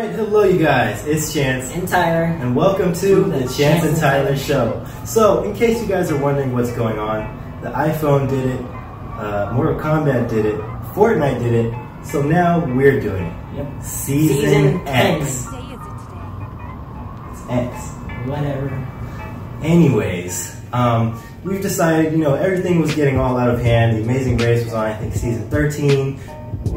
Hello, you guys. It's Chance. And Tyler. And welcome to the Chance and Tyler Show. So, in case you guys are wondering what's going on, the iPhone did it, uh, Mortal Kombat did it, Fortnite did it, so now we're doing it. Yep. Season, Season X. 10. It's X. Whatever. Anyways, um, we've decided, you know, everything was getting all out of hand. The Amazing Race was on, I think, season 13,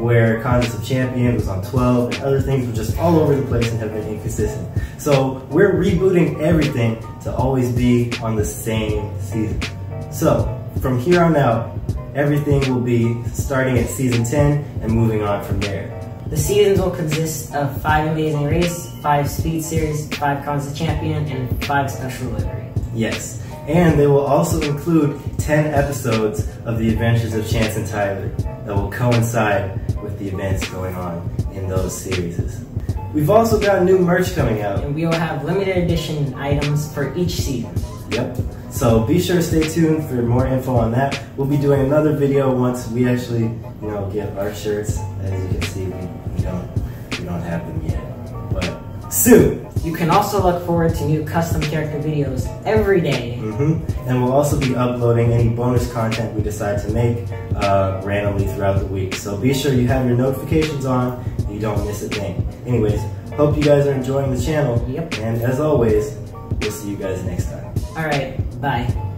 where Contest of Champion was on 12, and other things were just all over the place and have been inconsistent. So we're rebooting everything to always be on the same season. So from here on out, everything will be starting at season 10 and moving on from there. The seasons will consist of five Amazing Race, five Speed Series, five Contest Champion, and five Special Delivery. Yes. And they will also include 10 episodes of the Adventures of Chance and Tyler that will coincide with the events going on in those series. We've also got new merch coming out. And we will have limited edition items for each season. Yep. So be sure to stay tuned for more info on that. We'll be doing another video once we actually, you know, get our shirts. As you can see, we, we don't we don't have them yet. But soon. You can also look forward to new custom character videos every day. Mm-hmm. And we'll also be uploading any bonus content we decide to make uh, randomly throughout the week. So be sure you have your notifications on you don't miss a thing. Anyways, hope you guys are enjoying the channel. Yep. And as always, we'll see you guys next time. Alright, bye.